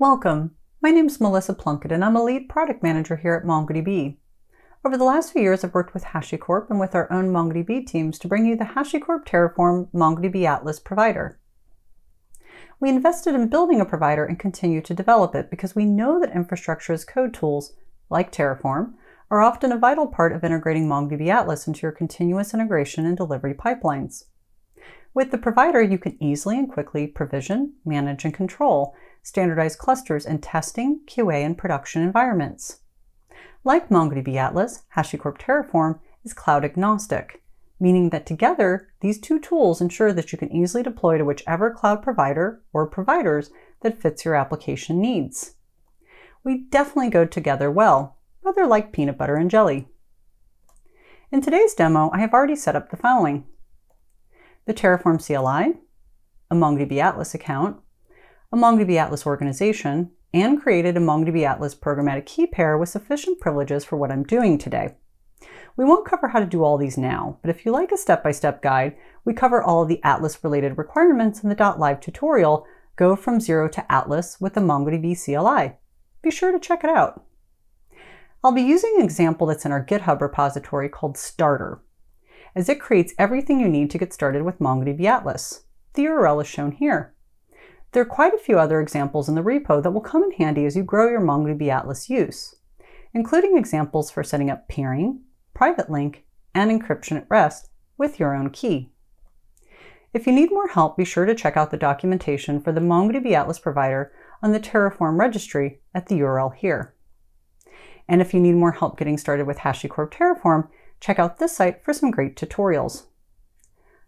Welcome. My name is Melissa Plunkett and I'm a lead product manager here at MongoDB. Over the last few years, I've worked with HashiCorp and with our own MongoDB teams to bring you the HashiCorp Terraform MongoDB Atlas provider. We invested in building a provider and continue to develop it because we know that infrastructure as code tools, like Terraform, are often a vital part of integrating MongoDB Atlas into your continuous integration and delivery pipelines. With the provider, you can easily and quickly provision, manage, and control standardized clusters in testing, QA, and production environments. Like MongoDB Atlas, HashiCorp Terraform is cloud agnostic, meaning that together, these two tools ensure that you can easily deploy to whichever cloud provider or providers that fits your application needs. We definitely go together well, rather like peanut butter and jelly. In today's demo, I have already set up the following the Terraform CLI, a MongoDB Atlas account, a MongoDB Atlas organization, and created a MongoDB Atlas programmatic key pair with sufficient privileges for what I'm doing today. We won't cover how to do all these now, but if you like a step-by-step -step guide, we cover all of the Atlas-related requirements in the .live tutorial, Go from Zero to Atlas with the MongoDB CLI. Be sure to check it out. I'll be using an example that's in our GitHub repository called Starter as it creates everything you need to get started with MongoDB Atlas. The URL is shown here. There are quite a few other examples in the repo that will come in handy as you grow your MongoDB Atlas use, including examples for setting up peering, private link, and encryption at rest with your own key. If you need more help, be sure to check out the documentation for the MongoDB Atlas provider on the Terraform registry at the URL here. And if you need more help getting started with HashiCorp Terraform, check out this site for some great tutorials.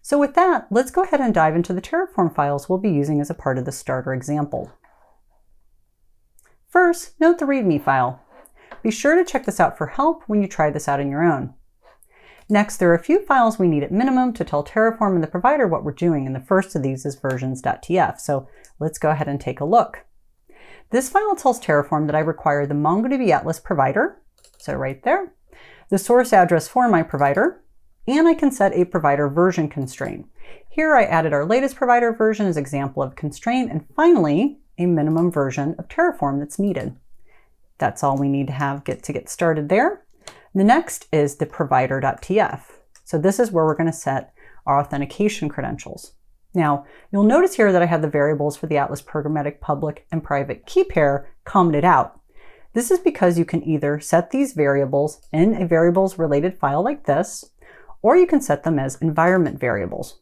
So with that, let's go ahead and dive into the Terraform files we'll be using as a part of the starter example. First, note the README file. Be sure to check this out for help when you try this out on your own. Next, there are a few files we need at minimum to tell Terraform and the provider what we're doing, and the first of these is versions.tf, so let's go ahead and take a look. This file tells Terraform that I require the MongoDB Atlas provider, so right there, the source address for my provider, and I can set a provider version constraint. Here I added our latest provider version as example of constraint, and finally, a minimum version of Terraform that's needed. That's all we need to have get to get started there. The next is the provider.tf. So this is where we're going to set our authentication credentials. Now, you'll notice here that I have the variables for the Atlas programmatic public and private key pair commented out. This is because you can either set these variables in a variables related file like this, or you can set them as environment variables.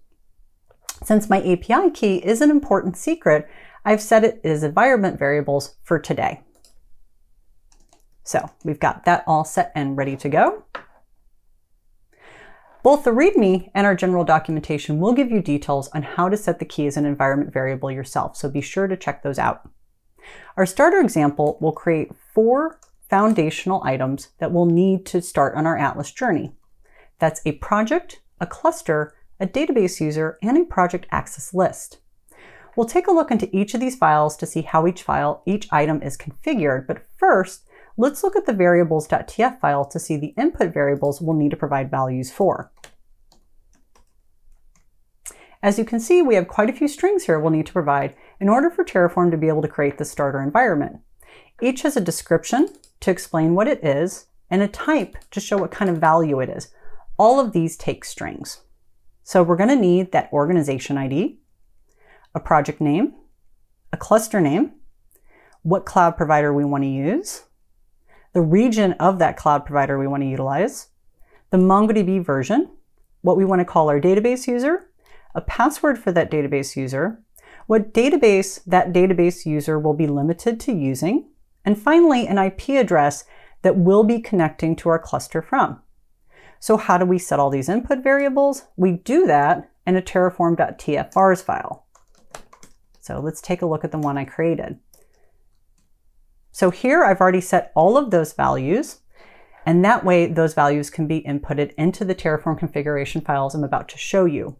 Since my API key is an important secret, I've set it as environment variables for today. So we've got that all set and ready to go. Both the README and our general documentation will give you details on how to set the key as an environment variable yourself, so be sure to check those out. Our starter example will create four foundational items that we'll need to start on our Atlas journey. That's a project, a cluster, a database user, and a project access list. We'll take a look into each of these files to see how each file, each item is configured, but first, let's look at the variables.tf file to see the input variables we'll need to provide values for. As you can see, we have quite a few strings here we'll need to provide in order for Terraform to be able to create the starter environment. Each has a description to explain what it is and a type to show what kind of value it is. All of these take strings. So we're going to need that organization ID, a project name, a cluster name, what cloud provider we want to use, the region of that cloud provider we want to utilize, the MongoDB version, what we want to call our database user, a password for that database user, what database that database user will be limited to using, and finally an IP address that we'll be connecting to our cluster from. So how do we set all these input variables? We do that in a terraform.tfvars file. So let's take a look at the one I created. So here I've already set all of those values, and that way those values can be inputted into the Terraform configuration files I'm about to show you.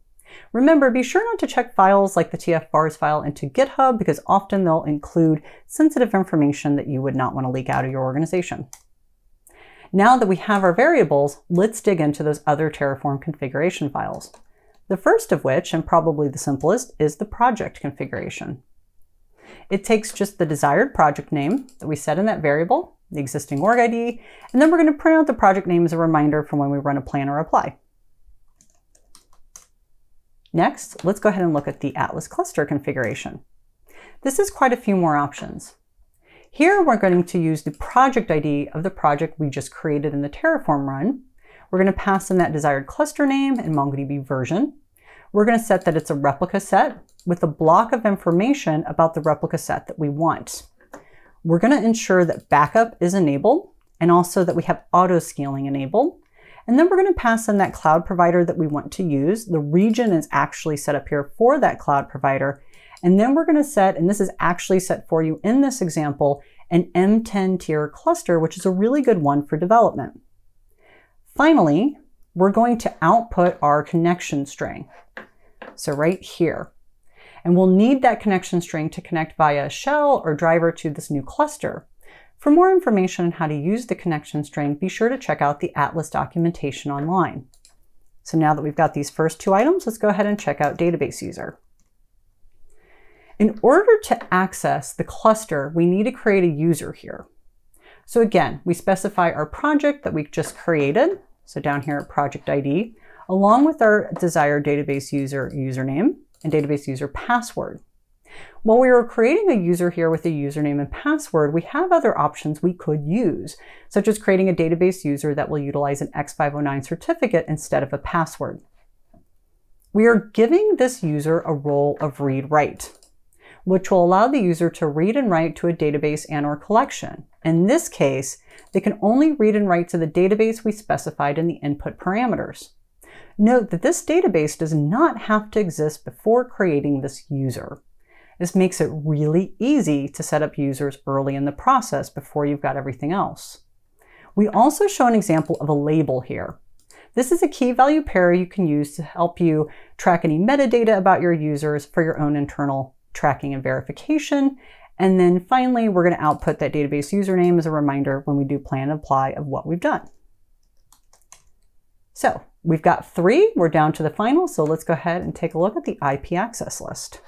Remember, be sure not to check files like the tfvars file into GitHub because often they'll include sensitive information that you would not want to leak out of your organization. Now that we have our variables, let's dig into those other Terraform configuration files. The first of which, and probably the simplest, is the project configuration. It takes just the desired project name that we set in that variable, the existing org ID, and then we're going to print out the project name as a reminder for when we run a plan or apply. Next, let's go ahead and look at the Atlas cluster configuration. This is quite a few more options. Here we're going to use the project ID of the project we just created in the Terraform run. We're going to pass in that desired cluster name and MongoDB version. We're going to set that it's a replica set with a block of information about the replica set that we want. We're going to ensure that backup is enabled and also that we have auto scaling enabled. And then we're going to pass in that cloud provider that we want to use. The region is actually set up here for that cloud provider. And then we're going to set, and this is actually set for you in this example, an M10 tier cluster, which is a really good one for development. Finally, we're going to output our connection string. So right here. And we'll need that connection string to connect via shell or driver to this new cluster. For more information on how to use the connection string, be sure to check out the Atlas documentation online. So now that we've got these first two items, let's go ahead and check out database user. In order to access the cluster, we need to create a user here. So again, we specify our project that we just created, so down here at project ID, along with our desired database user username and database user password. While we were creating a user here with a username and password, we have other options we could use, such as creating a database user that will utilize an X509 certificate instead of a password. We are giving this user a role of read-write, which will allow the user to read and write to a database and or collection. In this case, they can only read and write to the database we specified in the input parameters. Note that this database does not have to exist before creating this user. This makes it really easy to set up users early in the process before you've got everything else. We also show an example of a label here. This is a key value pair you can use to help you track any metadata about your users for your own internal tracking and verification. And then finally, we're going to output that database username as a reminder when we do plan and apply of what we've done. So we've got three, we're down to the final. So let's go ahead and take a look at the IP access list.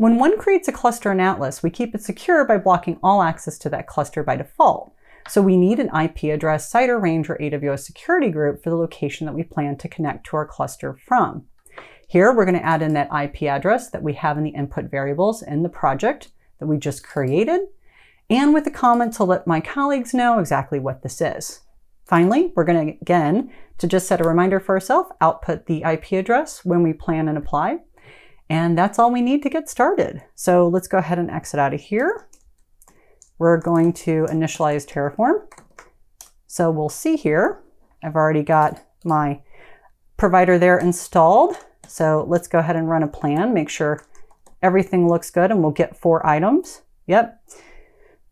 When one creates a cluster in Atlas, we keep it secure by blocking all access to that cluster by default. So we need an IP address, CIDR range, or AWS security group for the location that we plan to connect to our cluster from. Here, we're going to add in that IP address that we have in the input variables in the project that we just created, and with a comment to let my colleagues know exactly what this is. Finally, we're going to, again, to just set a reminder for ourselves, output the IP address when we plan and apply. And that's all we need to get started. So let's go ahead and exit out of here. We're going to initialize Terraform. So we'll see here, I've already got my provider there installed. So let's go ahead and run a plan, make sure everything looks good and we'll get four items. Yep.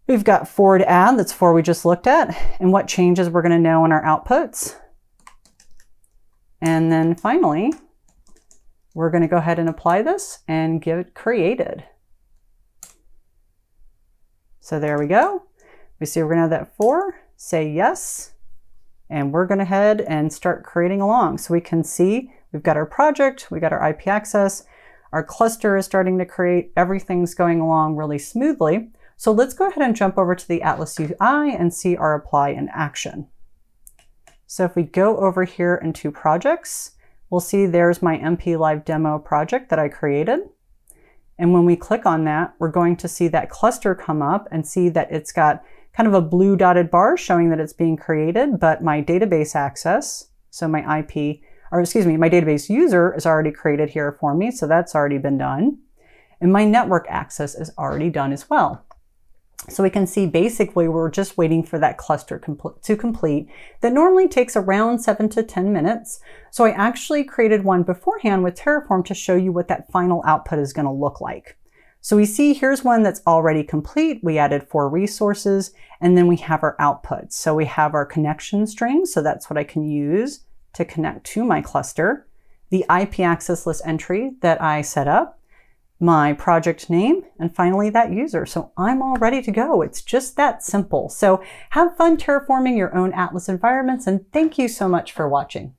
We've got four to add, that's four we just looked at, and what changes we're gonna know in our outputs. And then finally, we're going to go ahead and apply this and get it created. So there we go. We see we're going to have that four, say yes, and we're going to head and start creating along. So we can see we've got our project, we got our IP access, our cluster is starting to create, everything's going along really smoothly. So let's go ahead and jump over to the Atlas UI and see our apply in action. So if we go over here into projects, we'll see there's my MP Live demo project that I created. And when we click on that, we're going to see that cluster come up and see that it's got kind of a blue dotted bar showing that it's being created, but my database access, so my IP, or excuse me, my database user is already created here for me, so that's already been done. And my network access is already done as well. So we can see basically we're just waiting for that cluster compl to complete. That normally takes around seven to 10 minutes. So I actually created one beforehand with Terraform to show you what that final output is gonna look like. So we see here's one that's already complete. We added four resources and then we have our output. So we have our connection string. So that's what I can use to connect to my cluster. The IP access list entry that I set up my project name, and finally that user. So I'm all ready to go. It's just that simple. So have fun terraforming your own Atlas environments, and thank you so much for watching.